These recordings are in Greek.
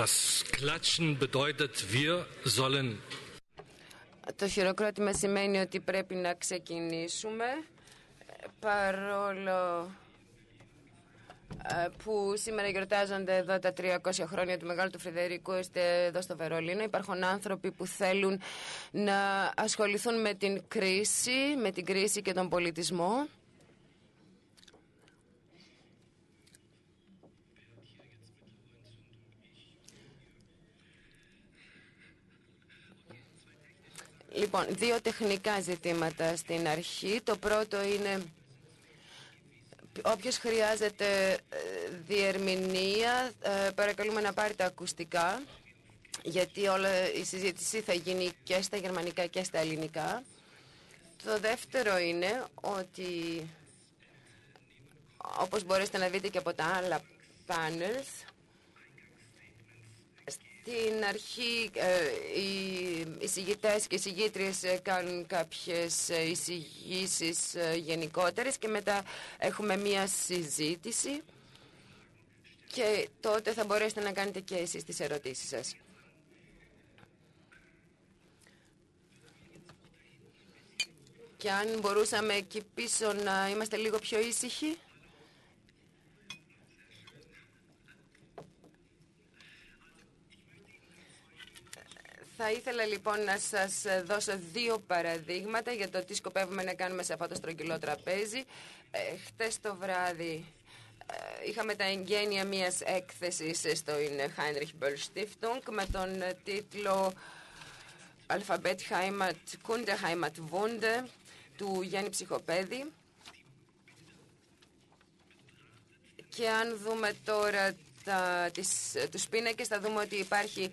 Das Klatschen bedeutet, wir sollen Το χειροκρότημα σημαίνει ότι πρέπει να ξεκινήσουμε παρόλο ε, που σήμερα γιορτάζονται εδώ τα 300 χρόνια του Μεγάλου του Φρυδερικού είστε εδώ στο Βερολίνο. Υπάρχουν άνθρωποι που θέλουν να ασχοληθούν με την κρίση, με την κρίση και τον πολιτισμό. Λοιπόν, δύο τεχνικά ζητήματα στην αρχή. Το πρώτο είναι όποιος χρειάζεται ε, διερμηνία, ε, παρακαλούμε να πάρει τα ακουστικά, γιατί όλα η συζήτηση θα γίνει και στα γερμανικά και στα ελληνικά. Το δεύτερο είναι ότι, όπως μπορέσετε να δείτε και από τα άλλα panels, στην αρχή ε, οι εισηγητές και οι εισηγήτριες ε, κάνουν κάποιες ε, εισηγήσει γενικότερες και μετά έχουμε μία συζήτηση και τότε θα μπορέσετε να κάνετε και εσείς τις ερωτήσεις σας. Και αν μπορούσαμε εκεί πίσω να είμαστε λίγο πιο ήσυχοι. Θα ήθελα λοιπόν να σας δώσω δύο παραδείγματα για το τι σκοπεύουμε να κάνουμε σε αυτό το στρογγυλό τραπέζι. Ε, χτες το βράδυ ε, είχαμε τα εγγένεια μιας έκθεσης στο Heinrich Böll Stiftung με τον τίτλο Alphabet Heimat, Kunde Heimat Wunde του Γιάννη Ψυχοπέδη. Και αν δούμε τώρα τα, τις, τους πίνακες. Θα δούμε ότι υπάρχει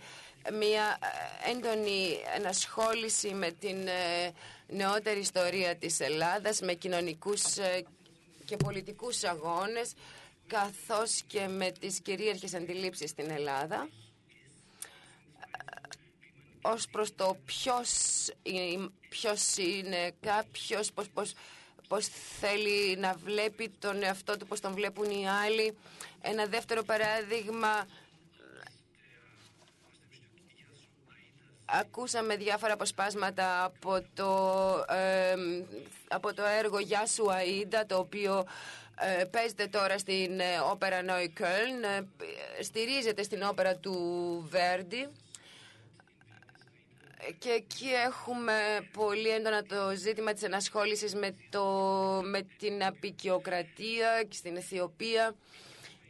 μια ε, έντονη ενασχόληση με την ε, νεότερη ιστορία της Ελλάδας, με κοινωνικούς ε, και πολιτικούς αγώνες, καθώς και με τις κυρίαρχες αντιλήψεις στην Ελλάδα. Ως προς το ποιος, ποιος είναι κάποιος, πώς, πώς, πώς θέλει να βλέπει τον εαυτό του, πώς τον βλέπουν οι άλλοι. Ένα δεύτερο παράδειγμα. Ακούσαμε διάφορα αποσπάσματα από το, από το έργο Γιάσου Αΐντα, το οποίο ε, παίζεται τώρα στην ε, όπερα Neukölln, ε, στηρίζεται στην όπερα του Βέρντι και εκεί έχουμε πολύ έντονα το ζήτημα της ενασχόλησης με, το, με την απεικιοκρατία και στην Αιθιοπία.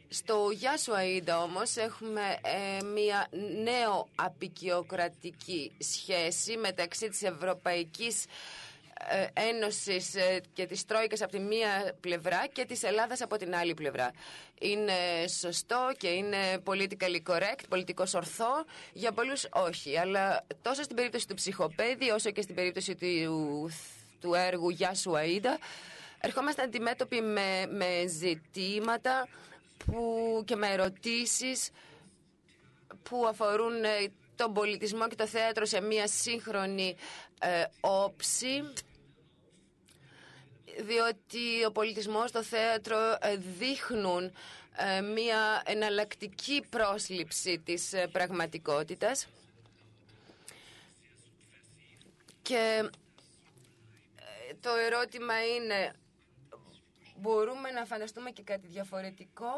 Στο Γιάσου Αΐντα όμως έχουμε ε, μια νέο απεικιοκρατική σχέση μεταξύ της Ευρωπαϊκής ε, Ένωσης ε, και της Τρόικας από τη μία πλευρά και της Ελλάδας από την άλλη πλευρά. Είναι σωστό και είναι politically correct, πολιτικός ορθό, για πολλούς όχι. Αλλά τόσο στην περίπτωση του ψυχοπαίδη όσο και στην περίπτωση του, του έργου Γιάσου Αΐντα ερχόμαστε αντιμέτωποι με, με ζητήματα που, και με ερωτήσεις που αφορούν ε, τον πολιτισμό και το θέατρο σε μια σύγχρονη ε, όψη διότι ο πολιτισμός, το θέατρο ε, δείχνουν μια εναλλακτική πρόσληψη της πραγματικότητας και το ερώτημα είναι Μπορούμε να φανταστούμε και κάτι διαφορετικό;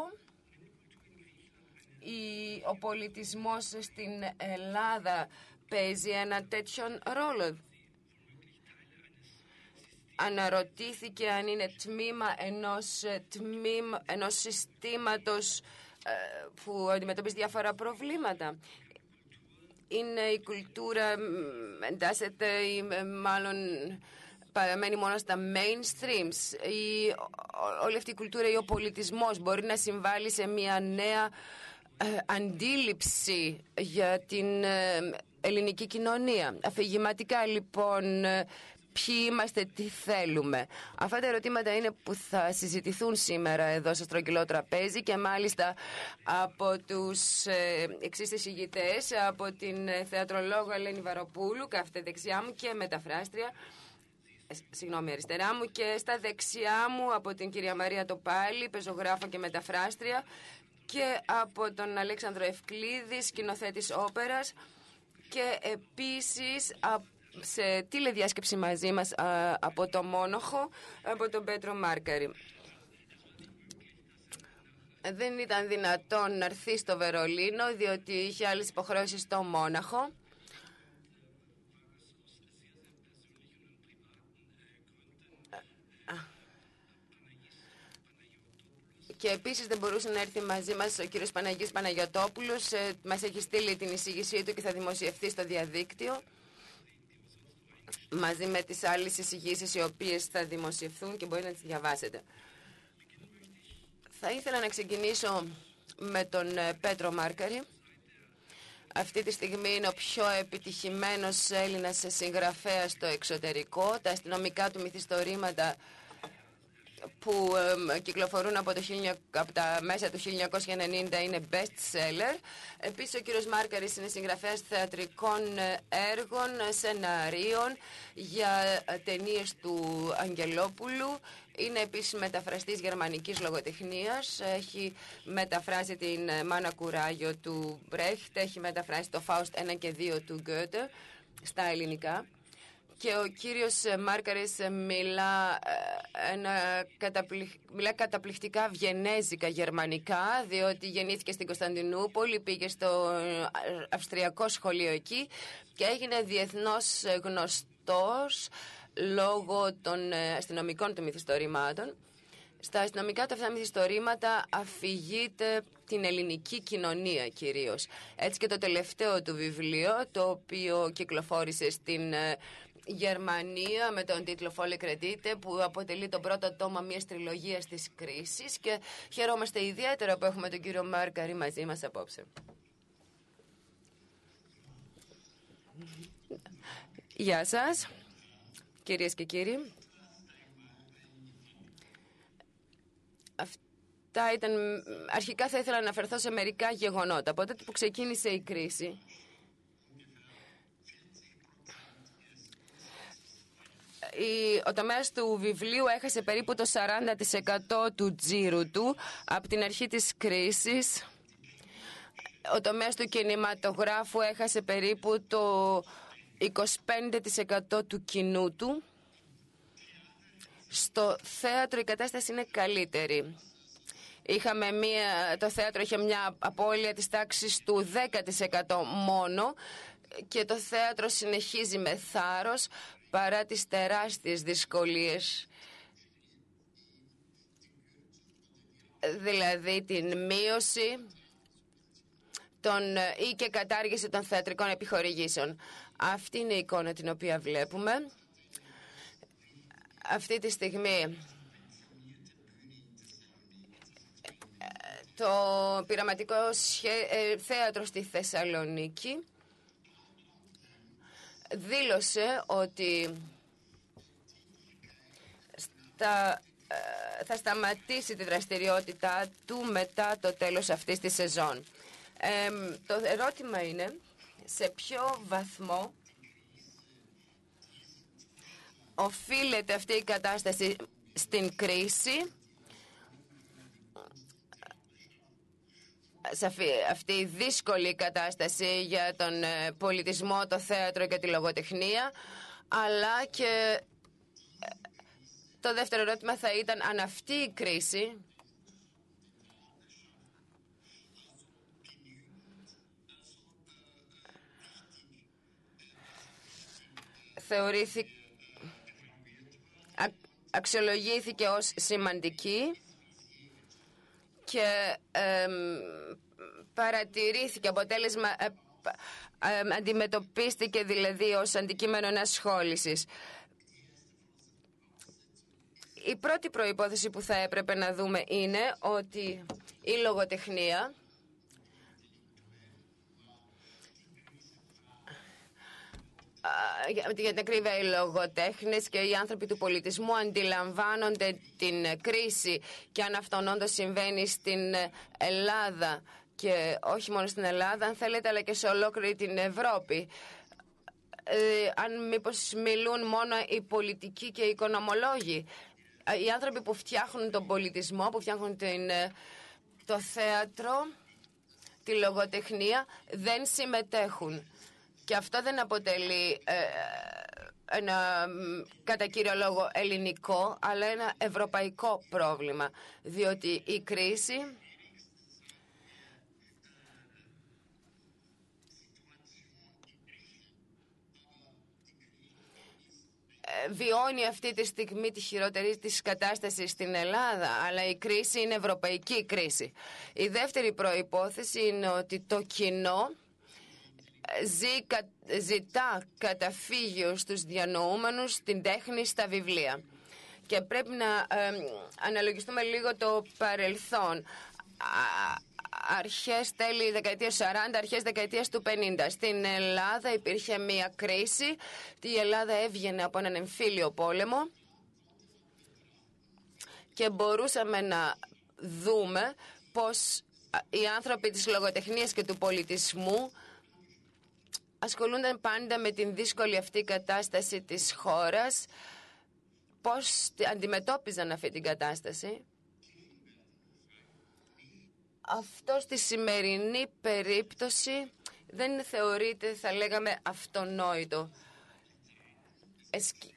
Ο πολιτισμός στην Ελλάδα παίζει ένα τέτοιον ρόλο; Αναρωτήθηκε αν είναι τμήμα ενός, τμήμα, ενός συστήματος ε, που αντιμετωπίζει διάφορα προβλήματα. Είναι η κουλτούρα, εντάσσεται ή μάλλον παραμένει μόνο στα mainstreams ή όλη αυτή η κουλτούρα ή ο πολιτισμός μπορεί να συμβάλλει σε μια νέα ε, αντίληψη για την ε, ελληνική κοινωνία. Αφηγηματικά λοιπόν ε, ποιοι είμαστε, τι θέλουμε. Αυτά τα ερωτήματα είναι που θα συζητηθούν σήμερα εδώ στο στρογγυλό τραπέζι και μάλιστα από τους ε, εξής εισηγητές, από την θεατρολόγο Ελένη Βαροπούλου, κάθεται δεξιά μου και μεταφράστρια, συγγνώμη, αριστερά μου και στα δεξιά μου από την κυρία Μαρία Τοπάλη, πεζογράφο και μεταφράστρια και από τον Αλέξανδρο Ευκλήδης, σκηνοθέτης όπερας και επίσης σε τηλεδιάσκεψη μαζί μας από το Μόνοχο, από τον Πέτρο Μάρκαρη. Δεν ήταν δυνατόν να έρθει στο Βερολίνο, διότι είχε άλλες υποχρεώσεις στο Μόναχο. Και επίσης δεν μπορούσε να έρθει μαζί μας ο κύριος Παναγής Παναγιωτόπουλος. Ε, μας έχει στείλει την εισήγησή του και θα δημοσιευτεί στο διαδίκτυο μαζί με τις άλλες εισηγήσεις οι οποίες θα δημοσιευθούν και μπορείτε να τις διαβάσετε. Θα ήθελα να ξεκινήσω με τον ε, Πέτρο Μάρκαρη. Αυτή τη στιγμή είναι ο πιο επιτυχημένος Έλληνας συγγραφέας στο εξωτερικό. Τα αστυνομικά του μυθιστορήματα που κυκλοφορούν από, το, από τα μέσα του 1990 είναι best seller. Επίσης ο κύριος Μάρκαρης είναι συγγραφέας θεατρικών ε, έργων, σεναρίων για ε, ταινίες του Αγγελόπουλου. Είναι επίσης μεταφραστής γερμανικής λογοτεχνίας. Έχει μεταφράσει την ε, Μάνα Κουράγιο του Μπρέχτ. Έχει μεταφράσει το Φάουστ 1 και 2 του Γκέτε στα ελληνικά και ο κύριος ε, Μάρκαρης ε, μιλά, ε, ένα μιλά καταπληκτικά βιενέζικα γερμανικά, διότι γεννήθηκε στην Κωνσταντινούπολη, πήγε στο αυστριακό σχολείο εκεί και έγινε διεθνώς γνωστός λόγω των αστυνομικών του μυθιστορημάτων. Στα αστυνομικά του αυτά μυθιστορήματα αφηγείται την ελληνική κοινωνία κυρίως. Έτσι και το τελευταίο του βιβλίο, το οποίο κυκλοφόρησε στην Γερμανία με τον τίτλο Folle Credite που αποτελεί τον πρώτο τόμα μιας τριλογίας της κρίσης και χαιρόμαστε ιδιαίτερα που έχουμε τον κύριο Μάρκαρη μαζί μας απόψε. Γεια σας, κυρίες και κύριοι. Αυτά ήταν... Αρχικά θα ήθελα να αναφερθώ σε μερικά γεγονότα. Από τότε που ξεκίνησε η κρίση, ο τομέας του βιβλίου έχασε περίπου το 40% του τζίρου του από την αρχή της κρίσης. Ο τομέας του κινηματογράφου έχασε περίπου το 25% του κοινού του. Στο θέατρο η κατάσταση είναι καλύτερη. Είχαμε μία, το θέατρο είχε μια απώλεια της τάξης του 10% μόνο και το θέατρο συνεχίζει με θάρρος παρά τις τεράστιες δυσκολίες δηλαδή την μείωση των, ή και κατάργηση των θεατρικών επιχορηγήσεων. Αυτή είναι η εικόνα την οποία βλέπουμε. Αυτή τη στιγμή το πειραματικό ε, θέατρο στη Θεσσαλονίκη δήλωσε ότι στα, ε, θα σταματήσει τη δραστηριότητά του μετά το τέλος αυτής της σεζόν. το ερώτημα είναι σε ποιο βαθμό οφείλεται αυτή η κατάσταση στην κρίση αυτή η δύσκολη κατάσταση για τον ε, πολιτισμό, το θέατρο και τη λογοτεχνία, αλλά και ε, το δεύτερο ερώτημα θα ήταν αν αυτή η κρίση θεωρήθηκε αξιολογήθηκε ως σημαντική και παρατηρήθηκε αποτέλεσμα, ε, ε, αντιμετωπίστηκε δηλαδή ως αντικείμενο ενασχόλησης. Η πρώτη προϋπόθεση που θα έπρεπε να δούμε είναι ότι η λογοτεχνία για την ακρίβεια οι λογοτέχνες και οι άνθρωποι του πολιτισμού αντιλαμβάνονται την κρίση και αν αυτόν όντως συμβαίνει στην Ελλάδα και όχι μόνο στην Ελλάδα αν θέλετε αλλά και σε ολόκληρη την Ευρώπη ε, αν μήπως μιλούν μόνο οι πολιτικοί και οι οικονομολόγοι οι άνθρωποι που φτιάχνουν τον πολιτισμό που φτιάχνουν την το θέατρο, τη λογοτεχνία δεν συμμετέχουν. Και αυτό δεν αποτελεί ε, ένα κατά κύριο λόγο ελληνικό, αλλά ένα ευρωπαϊκό πρόβλημα. Διότι η κρίση βιώνει αυτή τη στιγμή τη χειροτερή της κατάστασης στην Ελλάδα, αλλά η κρίση είναι ευρωπαϊκή κρίση. Η δεύτερη προϋπόθεση είναι ότι το κοινό ζητά καταφύγιο στους διανοούμενους την τέχνη στα βιβλία. Και πρέπει να αναλογιστούμε λίγο το παρελθόν αρχές τέλη δεκαετίας 40, αρχές δεκαετίας του 50. Στην Ελλάδα υπήρχε μια κρίση. Η Ελλάδα έβγαινε από έναν εμφύλιο πόλεμο και μπορούσαμε να δούμε πως οι άνθρωποι της λογοτεχνίας και του πολιτισμού ασχολούνταν πάντα με την δύσκολη αυτή κατάσταση της χώρας, πώς αντιμετώπιζαν αυτή την κατάσταση; Αυτό στη σημερινή περίπτωση δεν θεωρείται, θα λέγαμε, αυτονόητο.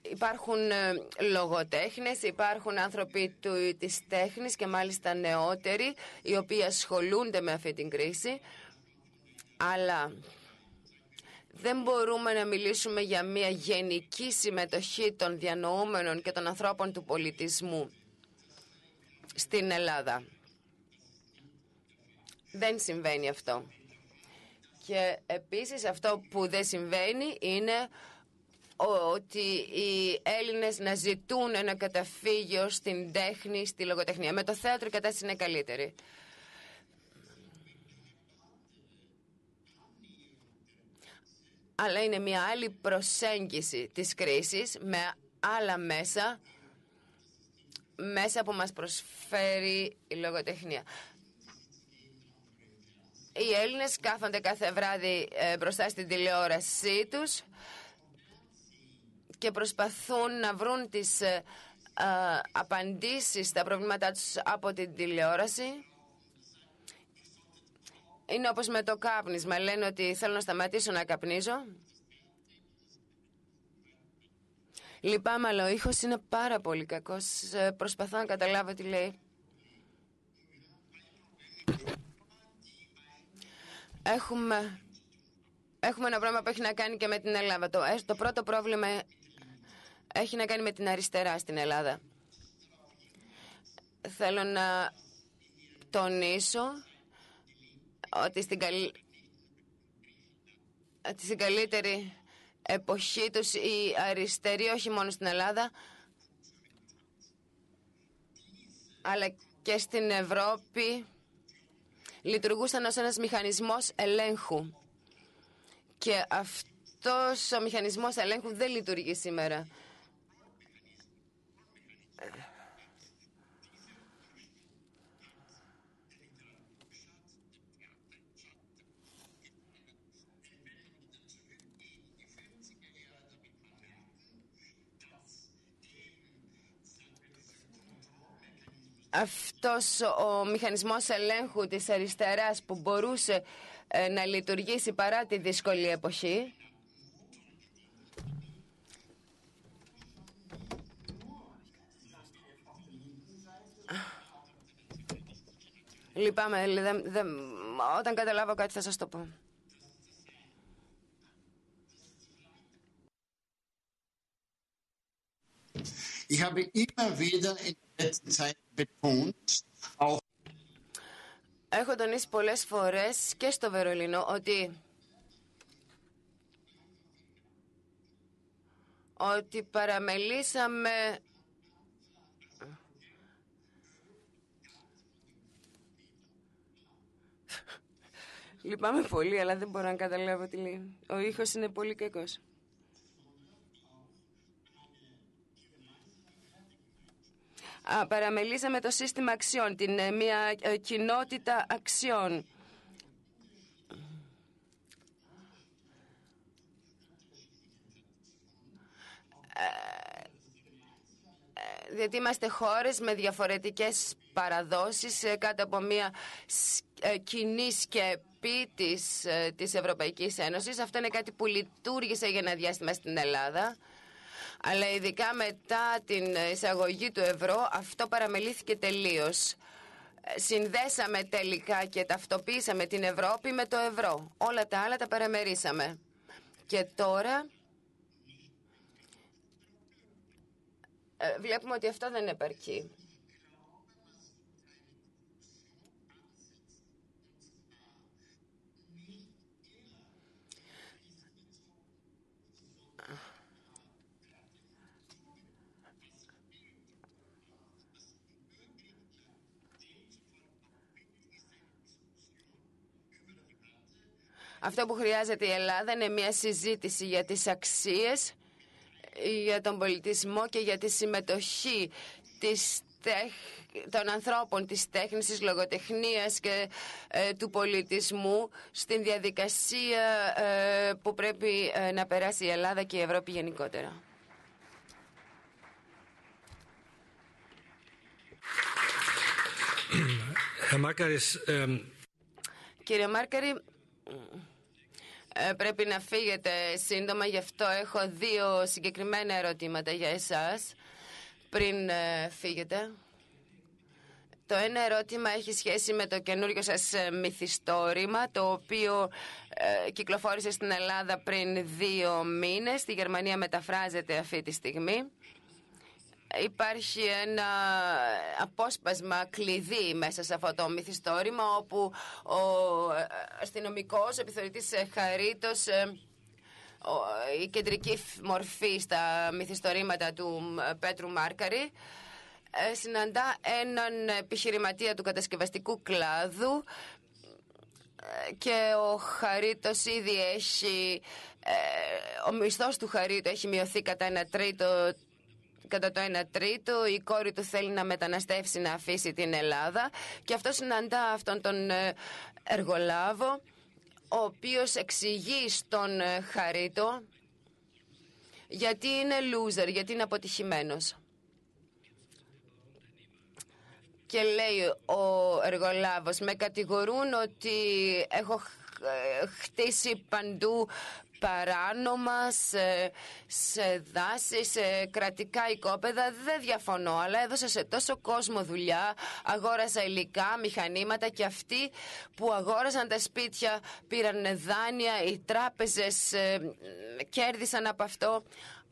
Υπάρχουν ε, λογοτέχνες, υπάρχουν άνθρωποι του, της τέχνης και μάλιστα νεότεροι, οι οποίοι ασχολούνται με αυτή την κρίση, αλλά δεν μπορούμε να μιλήσουμε για μια γενική συμμετοχή των διανοούμενων και των ανθρώπων του πολιτισμού στην Ελλάδα. Δεν συμβαίνει αυτό. Και επίσης αυτό που δεν συμβαίνει είναι ότι οι Έλληνες να ζητούν ένα καταφύγιο στην τέχνη, στη λογοτεχνία. Με το θέατρο η κατάσταση είναι καλύτερη. Αλλά είναι μια άλλη προσέγγιση της κρίσης με άλλα μέσα, μέσα που μας προσφέρει η λογοτεχνία. Οι Έλληνες κάθονται κάθε βράδυ ε, μπροστά στην τηλεόρασή τους και προσπαθούν να βρουν τις ε, απαντήσεις στα προβλήματά τους από την τηλεόραση. Είναι όπως με το κάπνισμα. Λένε ότι θέλω να σταματήσω να καπνίζω. Λυπάμαι, αλλά ο ήχος είναι πάρα πολύ κακός. Ε, προσπαθώ να καταλάβω τι λέει. Έχουμε, έχουμε ένα πρόβλημα που έχει να κάνει και με την Ελλάδα. Το, ε, το πρώτο πρόβλημα έχει να κάνει με την αριστερά στην Ελλάδα. Θέλω να τονίσω ότι στην, στην καλύτερη εποχή τους οι αριστεροί όχι μόνο στην Ελλάδα αλλά και στην Ευρώπη λειτουργούσαν ως ένας μηχανισμός ελέγχου. Και αυτός ο μηχανισμός ελέγχου δεν λειτουργεί σήμερα. Αυτός ο μηχανισμός ελέγχου της αριστεράς που μπορούσε ε, να λειτουργήσει παρά τη δύσκολη εποχή; Λυπάμαι, όταν καταλάβω κάτι θα σας το πω. Ich habe immer wieder in der letzten Zeit Έχω τονίσει πολλές φορές και στο Βερολίνο ότι ότι παραμελήσαμε Λυπάμαι πολύ, αλλά δεν μπορώ να καταλάβω τι λέει. Ο ήχος είναι πολύ κακός. Παραμελήσαμε το σύστημα αξιών, την, ε, μια ε, κοινότητα αξιών. διότι είμαστε χώρες με διαφορετικές παραδόσεις ε, κάτω από μια ε, κοινή σκεπή της, ε, της Ευρωπαϊκής Ένωσης. Αυτό είναι κάτι που λειτουργήσε για ένα διάστημα στην Ελλάδα. Αλλά ειδικά μετά την εισαγωγή του ευρώ αυτό παραμελήθηκε τελείως. Συνδέσαμε τελικά και ταυτοποίησαμε την Ευρώπη με το ευρώ. Όλα τα άλλα τα παραμερίσαμε. Και τώρα βλέπουμε ότι αυτό δεν επαρκεί. Αυτό που χρειάζεται η Ελλάδα είναι μια συζήτηση για τις αξίες, για τον πολιτισμό και για τη συμμετοχή της των ανθρώπων της τέχνης, της λογοτεχνίας και ε, του πολιτισμού στην διαδικασία ε, που πρέπει ε, να περάσει η Ελλάδα και η Ευρώπη γενικότερα. Κύριε Μάρκαρη, ε, πρέπει να φύγετε σύντομα, γι' αυτό έχω δύο συγκεκριμένα ερωτήματα για εσάς πριν ε, φύγετε. Το ένα ερώτημα έχει σχέση με το καινούριο σας ε, μυθιστόρημα, το οποίο κυκλοφόρησε στην Ελλάδα πριν δύο μήνες. Στη Γερμανία μεταφράζεται αυτή τη στιγμή υπάρχει ένα απόσπασμα κλειδί μέσα σε αυτό το μυθιστόρημα όπου ο αστυνομικός επιθεωρητής Χαρίτος ε, η κεντρική μορφή στα μυθιστορήματα του Πέτρου Μάρκαρη ε, συναντά έναν επιχειρηματία του κατασκευαστικού κλάδου ε, και ο Χαρίτος ήδη έχει, ο μισθός του Χαρίτου έχει μειωθεί κατά ένα τρίτο κατά το 1 τρίτο. Η κόρη του θέλει να μεταναστεύσει, να αφήσει την Ελλάδα. Και αυτό συναντά αυτόν τον ε, εργολάβο, ο οποίος εξηγεί στον ε, Χαρίτο γιατί είναι loser, γιατί είναι αποτυχημένος. Και λέει ο εργολάβος, με κατηγορούν ότι έχω ε, χτίσει παντού παράνομα σε, σε δάση, σε κρατικά οικόπεδα. Δεν διαφωνώ, αλλά έδωσα σε τόσο κόσμο δουλειά. Αγόρασα υλικά, μηχανήματα και αυτοί που αγόρασαν τα σπίτια πήραν δάνεια, οι τράπεζες ε, κέρδισαν από αυτό.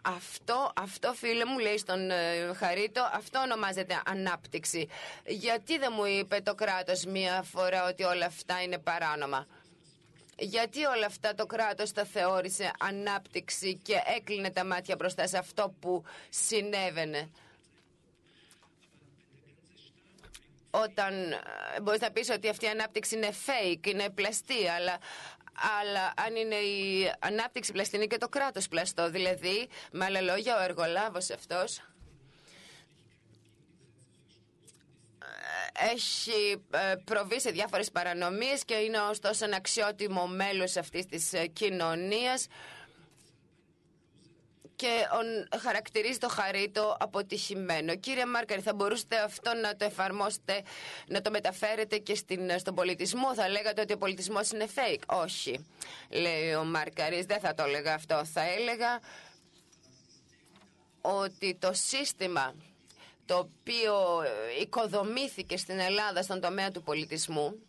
Αυτό, αυτό φίλε μου λέει στον ε, Χαρίτο, αυτό ονομάζεται ανάπτυξη. Γιατί δεν μου είπε το κράτος μία φορά ότι όλα αυτά είναι παράνομα; Γιατί όλα αυτά το κράτος τα θεώρησε ανάπτυξη και έκλεινε τα μάτια μπροστά σε αυτό που συνέβαινε. Όταν ε, μπορείς να πεις ότι αυτή η ανάπτυξη είναι fake, είναι πλαστή, αλλά, αλλά αν είναι η ανάπτυξη πλαστή είναι και το κράτος πλαστό. Δηλαδή, με άλλα λόγια, ο εργολάβος αυτός έχει ε, προβεί σε διάφορες παρανομίες και είναι ωστόσο ένα αξιότιμο μέλος αυτής της ε, κοινωνίας και χαρακτηρίζει το χαρίτο αποτυχημένο. Κύριε Μάρκαρη, θα μπορούσατε αυτό να το εφαρμόσετε, να το μεταφέρετε και στην, στον πολιτισμό; Θα λέγατε ότι ο πολιτισμός είναι fake. Όχι, λέει ο Μάρκαρης, δεν θα το έλεγα αυτό. Θα έλεγα ότι το σύστημα το οποίο ε, οικοδομήθηκε στην Ελλάδα στον τομέα του πολιτισμού.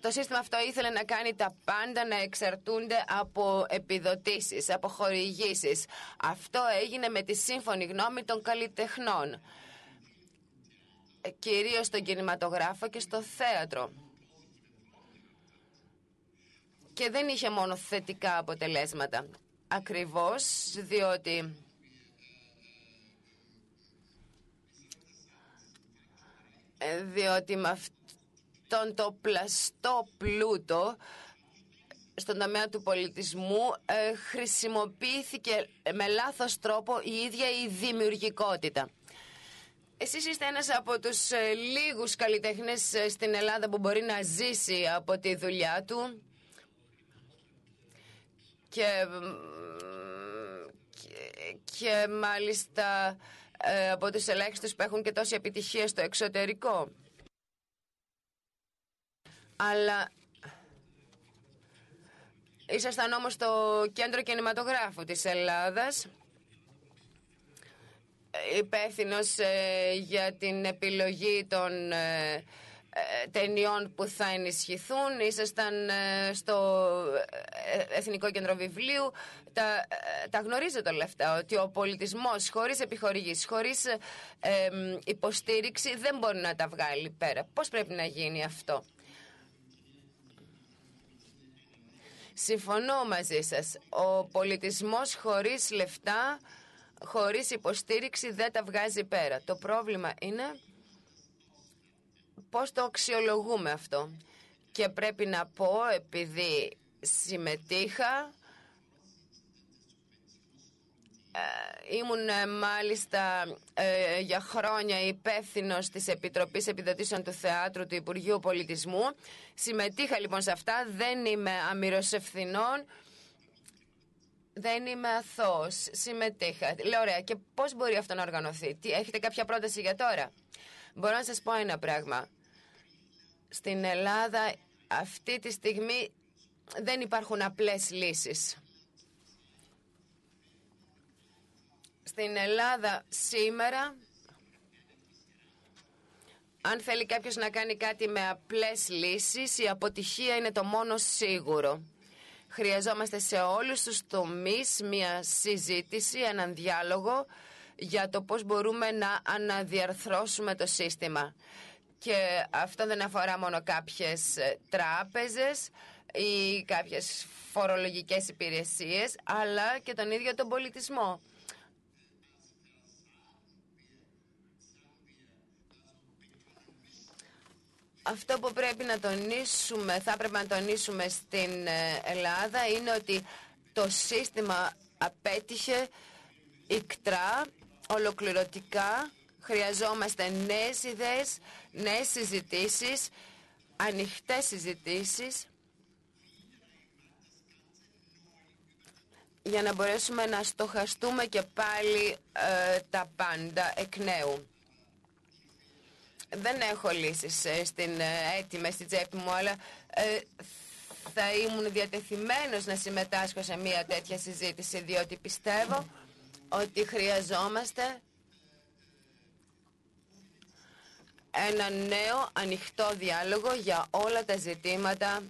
Το, σύστημα αυτό ήθελε να κάνει τα πάντα να εξαρτούνται από επιδοτήσεις, από χορηγήσεις. Αυτό έγινε με τη σύμφωνη γνώμη των καλλιτεχνών. Κυρίως στον κινηματογράφο και στο θέατρο. Και δεν είχε μόνο θετικά αποτελέσματα. Ακριβώς διότι διότι με αυτόν το πλαστό πλούτο στον τομέα του πολιτισμού ε, χρησιμοποιήθηκε με λάθος τρόπο η ίδια η δημιουργικότητα. Εσείς είστε ένας από τους ε, λίγους καλλιτέχνες ε, στην Ελλάδα που μπορεί να ζήσει από τη δουλειά του και και, και μάλιστα ε, από τους ελάχιστους που έχουν και τόση επιτυχία στο εξωτερικό. Αλλά ήσασταν όμως στο κέντρο κινηματογράφου της Ελλάδας υπεύθυνος ε, για την επιλογή των ε, ε, ταινιών που θα ενισχυθούν. Ήσασταν στο Εθνικό Κέντρο Βιβλίου. Τα, τα γνωρίζετε όλα αυτά, ότι ο πολιτισμός χωρίς επιχορηγήσεις, χωρίς υποστήριξη δεν μπορεί να τα βγάλει πέρα. Πώς πρέπει να γίνει αυτό; Συμφωνώ μαζί σας. Ο πολιτισμός χωρίς λεφτά χωρίς υποστήριξη δεν τα βγάζει πέρα. Το πρόβλημα είναι πώς το αξιολογούμε αυτό. Και πρέπει να πω, επειδή συμμετείχα, ε, ήμουν ε, μάλιστα ε, για χρόνια υπεύθυνο της Επιτροπής Επιδοτήσεων του Θεάτρου του Υπουργείου Πολιτισμού. Συμμετείχα λοιπόν σε αυτά, δεν είμαι αμυρος ευθυνών δεν είμαι αθώος. Συμμετείχα. Λέω ωραία. Και πώς μπορεί αυτό να οργανωθεί; Τι, έχετε κάποια πρόταση για τώρα; Μπορώ να σας πω ένα πράγμα. Στην Ελλάδα αυτή τη στιγμή δεν υπάρχουν απλές λύσεις. Στην Ελλάδα σήμερα, αν θέλει κάποιος να κάνει κάτι με απλές λύσεις, η αποτυχία είναι το μόνο σίγουρο. Χρειαζόμαστε σε όλους τους τομείς μια συζήτηση, έναν διάλογο για το πώς μπορούμε να αναδιαρθρώσουμε το σύστημα. Και αυτό δεν αφορά μόνο κάποιες ε, τράπεζες ή κάποιες φορολογικές υπηρεσίες, αλλά και τον ίδιο τον πολιτισμό. αυτό που πρέπει να τονίσουμε, θα πρέπει να τονίσουμε στην ε, Ελλάδα είναι ότι το σύστημα απέτυχε ικτρά, ολοκληρωτικά. Χρειαζόμαστε νέες ιδέες, νέες συζητήσεις, ανοιχτές συζητήσεις. Για να μπορέσουμε να στοχαστούμε και πάλι ε, τα πάντα εκ νέου. Δεν έχω λύσεις ε, στην ε, έτοιμη στη τσέπη μου, αλλά ε, θα ήμουν διατεθειμένος να συμμετάσχω σε μια τέτοια συζήτηση, διότι πιστεύω ότι χρειαζόμαστε ένα νέο ανοιχτό διάλογο για όλα τα ζητήματα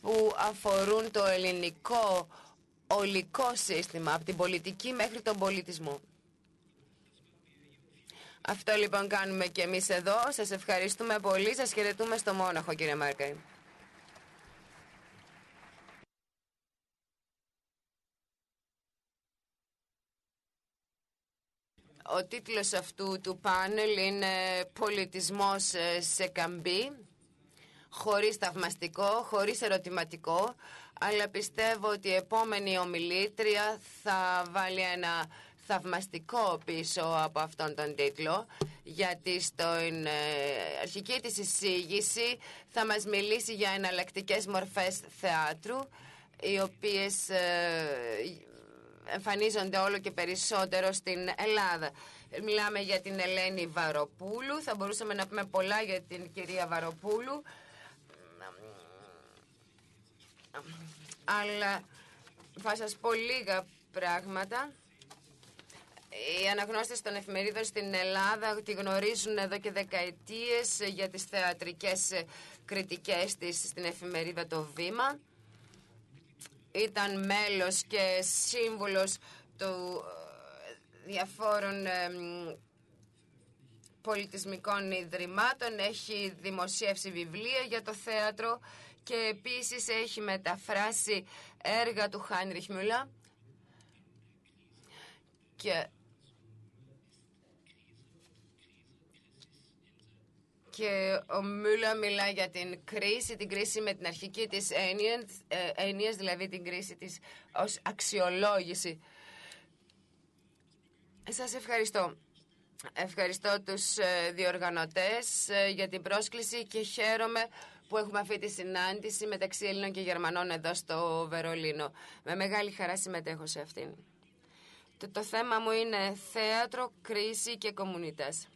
που αφορούν το ελληνικό ολικό σύστημα, από την πολιτική μέχρι τον πολιτισμό. Αυτό λοιπόν κάνουμε και εμείς εδώ. Σας ευχαριστούμε πολύ. Σας χαιρετούμε στο Μόναχο κύριε Μάρκαρη. Ο τίτλος αυτού του πάνελ είναι «Πολιτισμός ε, σε καμπή», χωρίς θαυμαστικό, χωρίς ερωτηματικό, αλλά πιστεύω ότι η επόμενη ομιλήτρια θα βάλει ένα θαυμαστικό πίσω από αυτόν τον τίτλο γιατί στην ε, αρχική της εισήγηση θα μας μιλήσει για εναλλακτικές μορφές θεάτρου οι οποίες ε, εμφανίζονται όλο και περισσότερο στην Ελλάδα. Μιλάμε για την Ελένη Βαροπούλου, θα μπορούσαμε να πούμε πολλά για την κυρία Βαροπούλου αλλά θα σας πω λίγα πράγματα. Οι αναγνώστες των εφημερίδων στην Ελλάδα τη γνωρίζουν εδώ και δεκαετίες για τις θεατρικές κριτικές της στην εφημερίδα Το Βήμα. Ήταν μέλος και σύμβουλος του ε, διαφόρων πολιτισμικών ιδρυμάτων. Έχει δημοσιεύσει βιβλία για το θέατρο και επίσης έχει μεταφράσει έργα του Χάνριχ Μιούλα και και ο Μούλα μιλά για την κρίση, την κρίση με την αρχική της έννοια, ε, δηλαδή την κρίση της ως αξιολόγηση. Σας ευχαριστώ. Ευχαριστώ τους ε, διοργανωτές ε, για την πρόσκληση και χαίρομαι που έχουμε αυτή τη συνάντηση μεταξύ Ελλήνων και Γερμανών εδώ στο Βερολίνο. Με μεγάλη χαρά συμμετέχω σε αυτήν. Το, το θέμα μου είναι θέατρο, κρίση και κομμουνιτές.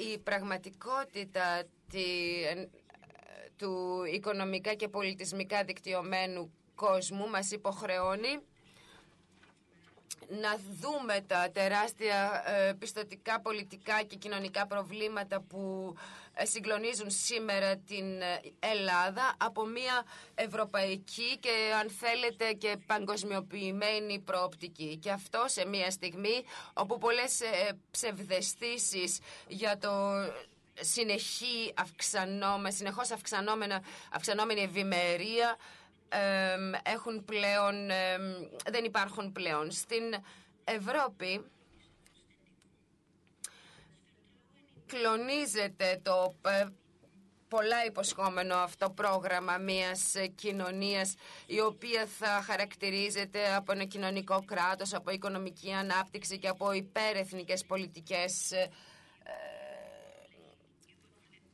Η πραγματικότητα τη, του οικονομικά και πολιτισμικά δικτυωμένου κόσμου μας υποχρεώνει να δούμε τα τεράστια ε, πιστοτικά, πολιτικά και κοινωνικά προβλήματα που ε, συγκλονίζουν σήμερα την ε, Ελλάδα από μια ευρωπαϊκή και αν θέλετε και παγκοσμιοποιημένη προοπτική. Και αυτό σε μια στιγμή όπου πολλές ψευδεστήσεις για το συνεχή αυξανόμενα, συνεχώς αυξανόμενα, αυξανόμενη ευημερία έχουν πλέον, δεν υπάρχουν πλέον. Στην Ευρώπη κλονίζεται το ε, πολλά υποσχόμενο αυτό πρόγραμμα μιας κοινωνίας η οποία θα χαρακτηρίζεται από ένα κοινωνικό κράτος, από οικονομική ανάπτυξη και από υπερεθνικές πολιτικές ε,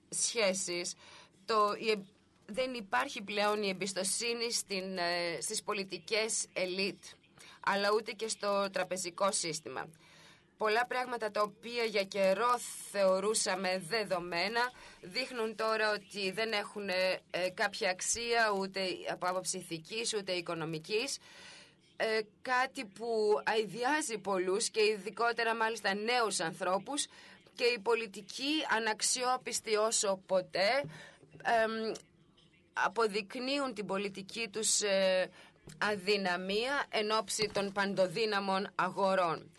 σχέσεις. Το, δεν υπάρχει πλέον η εμπιστοσύνη στην, ε, στις πολιτικές ελίτ, αλλά ούτε και στο τραπεζικό σύστημα. Πολλά πράγματα τα οποία για καιρό θεωρούσαμε δεδομένα δείχνουν τώρα ότι δεν έχουν ε, ε, κάποια αξία ούτε από άποψη ηθικής ούτε οικονομικής. κάτι που αειδιάζει πολλούς και ειδικότερα μάλιστα νέους ανθρώπους και η πολιτική αναξιόπιστη όσο ποτέ αποδεικνύουν την πολιτική τους ε, αδυναμία εν ώψη των παντοδύναμων αγορών.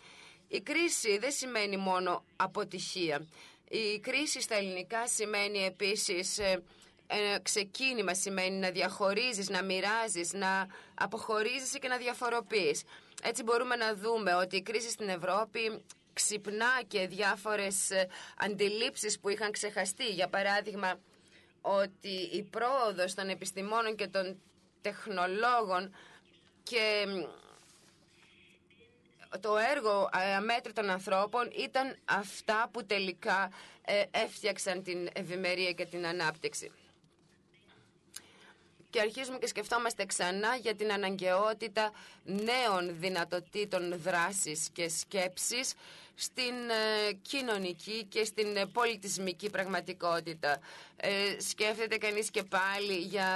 Η κρίση δεν σημαίνει μόνο αποτυχία. Η κρίση στα ελληνικά σημαίνει επίσης ε, ξεκίνημα, σημαίνει να διαχωρίζεις, να μοιράζεις, να αποχωρίζεις και να διαφοροποιείς. Έτσι μπορούμε να δούμε ότι η κρίση στην Ευρώπη ξυπνά και διάφορες ε, αντιλήψεις που είχαν ξεχαστεί. Για παράδειγμα, ότι η πρόοδος των επιστημόνων και των τεχνολόγων και το έργο ε, αμέτρητων ανθρώπων ήταν αυτά που τελικά ε, έφτιαξαν την ευημερία και την ανάπτυξη. Και αρχίζουμε και σκεφτόμαστε ξανά για την αναγκαιότητα νέων δυνατοτήτων δράσης και σκέψης στην ε, κοινωνική και στην ε, πολιτισμική πραγματικότητα. Ε, σκέφτεται κανείς και πάλι για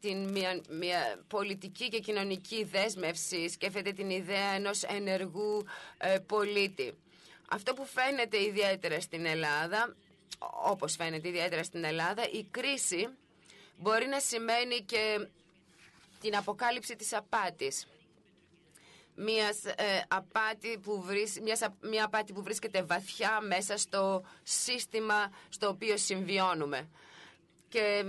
την μια, μια πολιτική και κοινωνική δέσμευση, σκέφτεται την ιδέα ενός ενεργού πολίτη. Αυτό που φαίνεται ιδιαίτερα στην Ελλάδα, όπως φαίνεται ιδιαίτερα στην Ελλάδα, η κρίση μπορεί να σημαίνει και την αποκάλυψη της απάτης. Μιας, ε, απάτη που βρίσ, μιας, μια απάτη που βρίσκεται βαθιά μέσα στο σύστημα στο οποίο συμβιώνουμε. Και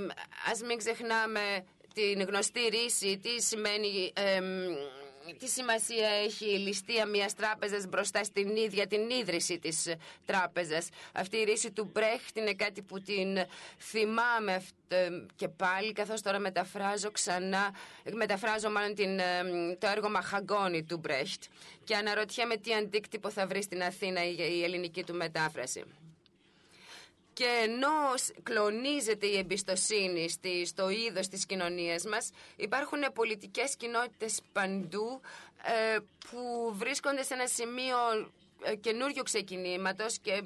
ας μην ξεχνάμε την γνωστή ρίση, τι σημαίνει τι σημασία έχει η ληστεία μιας τράπεζας μπροστά στην ίδια την ίδρυση της τράπεζας; Αυτή η ρίση του Μπρέχτ είναι κάτι που την θυμάμαι και πάλι καθώς τώρα μεταφράζω ξανά, μεταφράζω μάλλον την, το έργο Μαχαγκόνη του Μπρέχτ και αναρωτιέμαι τι αντίκτυπο θα βρει στην Αθήνα η ελληνική του μετάφραση. Και ενώ κλονίζεται η εμπιστοσύνη στο είδος της κοινωνίας μας, υπάρχουν πολιτικές κοινότητες παντού ε, που βρίσκονται σε ένα σημείο ε, καινούριο ξεκινήματος και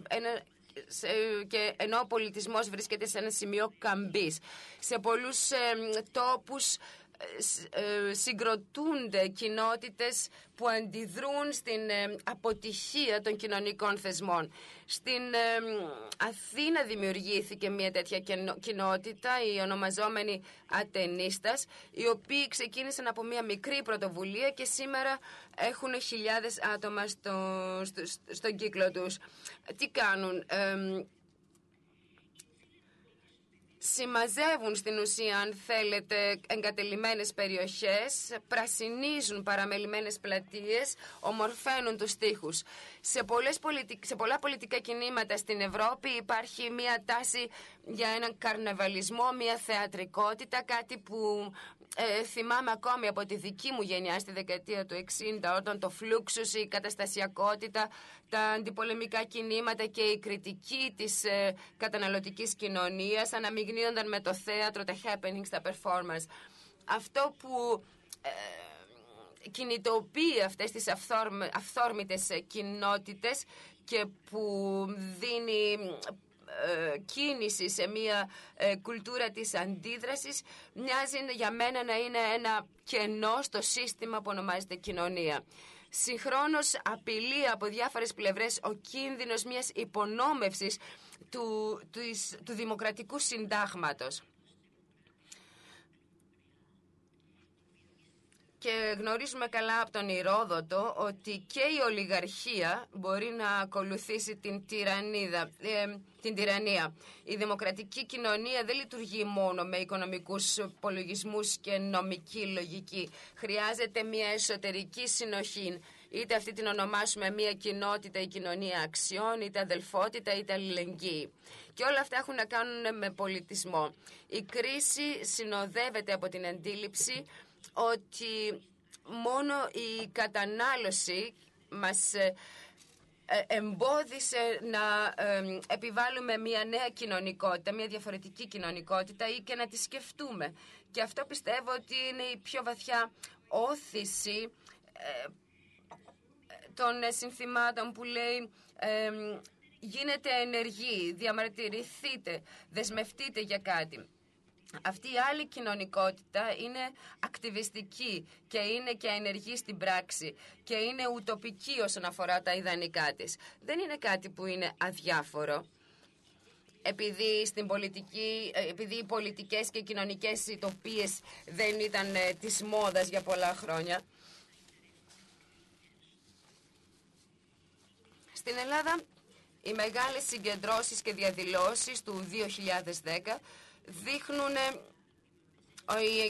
και ενώ ο πολιτισμός βρίσκεται σε ένα σημείο καμπής. Σε πολλούς ε, τόπους ε, συγκροτούνται κοινότητες που αντιδρούν στην ε, αποτυχία των κοινωνικών θεσμών. Στην ε, Αθήνα δημιουργήθηκε μια τέτοια κοινότητα, η ονομαζόμενη Ατενίστας, οι οποίοι ξεκίνησαν από μια μικρή πρωτοβουλία και σήμερα έχουν χιλιάδες άτομα στο, στον κύκλο τους. Τι κάνουν συμμαζεύουν στην ουσία, αν θέλετε, εγκατελειμμένες περιοχές, πρασινίζουν παραμελημένες πλατείες, ομορφαίνουν τους τείχους. Σε, πολλές σε πολλά πολιτικά κινήματα στην Ευρώπη υπάρχει μια τάση για έναν καρναβαλισμό, μια θεατρικότητα, κάτι που ε, θυμάμαι ακόμη από τη δική μου γενιά στη δεκαετία του 60 όταν το φλούξους, η καταστασιακότητα, τα αντιπολεμικά κινήματα και η κριτική της ε, καταναλωτικής κοινωνίας αναμειγνύονταν με το θέατρο, τα happenings, τα performance. Αυτό που ε, κινητοποιεί αυτές τις αυθόρμητες κοινότητες και που δίνει ε, κίνηση σε μια ε, κουλτούρα της αντίδρασης μοιάζει για μένα να είναι ένα κενό στο σύστημα που ονομάζεται κοινωνία. Συγχρόνως απειλεί από διάφορες πλευρές ο κίνδυνος μιας υπονόμευσης του, του, του δημοκρατικού συντάγματος. Και γνωρίζουμε καλά από τον Ηρόδοτο ότι και η ολιγαρχία μπορεί να ακολουθήσει την, τυραννίδα, ε, την τυραννία. Η δημοκρατική κοινωνία δεν λειτουργεί μόνο με οικονομικούς υπολογισμούς και νομική λογική. Χρειάζεται μια εσωτερική συνοχή. Είτε αυτή την ονομάσουμε μια κοινότητα ή κοινωνία αξιών, είτε αδελφότητα, είτε αλληλεγγύη. Και όλα αυτά έχουν να κάνουν με πολιτισμό. Η κρίση συνοδεύεται από την αντίληψη ότι μόνο η κατανάλωση μας ε, ε, εμπόδισε να επιβάλλουμε μια νέα κοινωνικότητα, μια διαφορετική κοινωνικότητα ή και να τη σκεφτούμε. Και αυτό πιστεύω ότι είναι η πιο βαθιά όθηση ε, των συνθημάτων που λέει γίνετε ενεργοί, διαμαρτυρηθείτε, δεσμευτείτε για κάτι. Αυτή η άλλη κοινωνικότητα είναι ακτιβιστική και είναι και ενεργή στην πράξη και είναι ουτοπική όσον αφορά τα ιδανικά της. Δεν είναι κάτι που είναι αδιάφορο. Επειδή, στην πολιτική, ε, επειδή οι πολιτικές και κοινωνικές ητοπίες δεν ήταν ε, της μόδας για πολλά χρόνια. Στην Ελλάδα οι μεγάλες συγκεντρώσεις και διαδηλώσεις του 2010 δείχνουν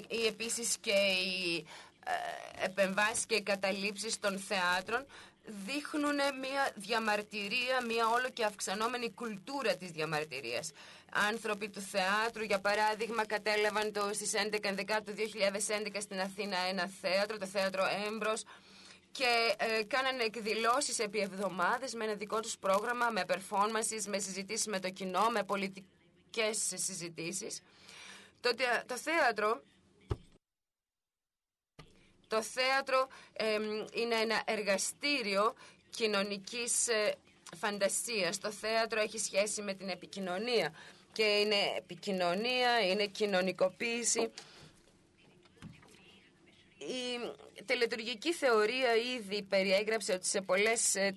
οι, επίσης και οι ε, επεμβάσεις και οι καταλήψεις των θεάτρων δείχνουν μια διαμαρτυρία, μια όλο και αυξανόμενη κουλτούρα της διαμαρτυρίας. Άνθρωποι του θεάτρου, για παράδειγμα, κατέλαβαν το στις 11 του 2011 στην Αθήνα ένα θέατρο, το θέατρο Έμπρος, και ε, κάνανε εκδηλώσεις επί εβδομάδες με ένα δικό τους πρόγραμμα, με performances, με συζητήσεις με το κοινό, με πολιτική και σε συζητήσεις. Το, το θέατρο το θέατρο είναι ένα εργαστήριο κοινωνικής ε, φαντασίας. Το θέατρο έχει σχέση με την επικοινωνία και είναι επικοινωνία, είναι κοινωνικοποίηση. Η τελετουργική θεωρία ήδη περιέγραψε ότι σε πολλές ε,